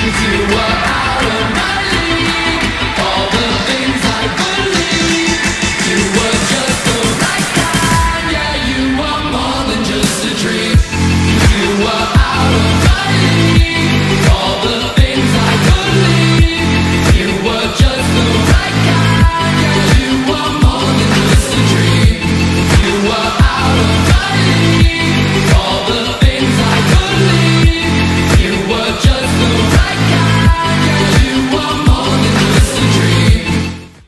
Cause you were